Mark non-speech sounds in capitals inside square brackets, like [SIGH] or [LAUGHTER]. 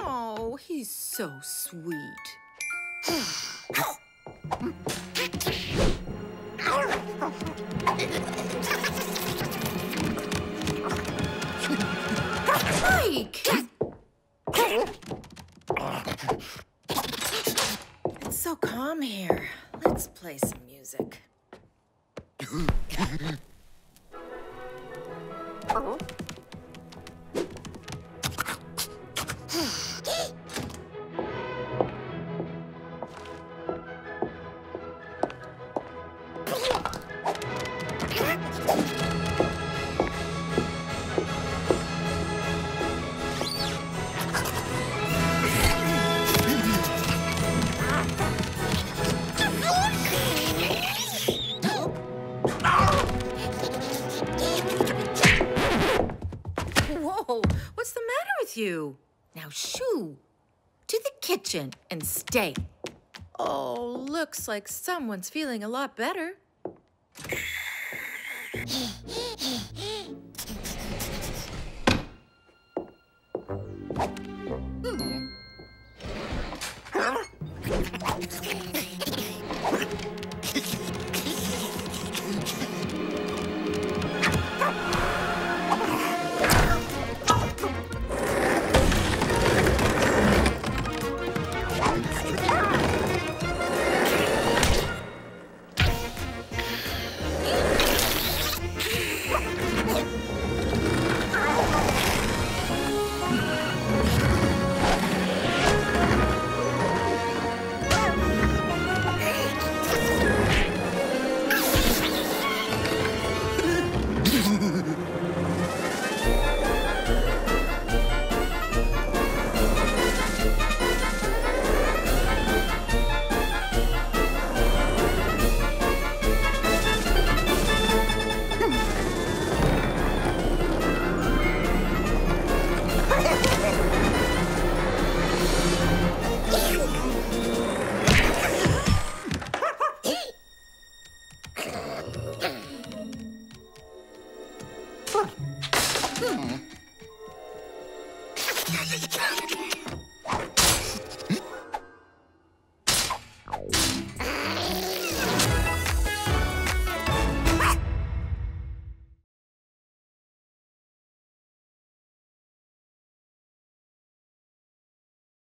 Oh, he's so sweet. Mike! So calm here. Let's play some music. Whoa, [LAUGHS] you? Now shoo, to the kitchen and stay. Oh, looks like someone's feeling a lot better. Hmm.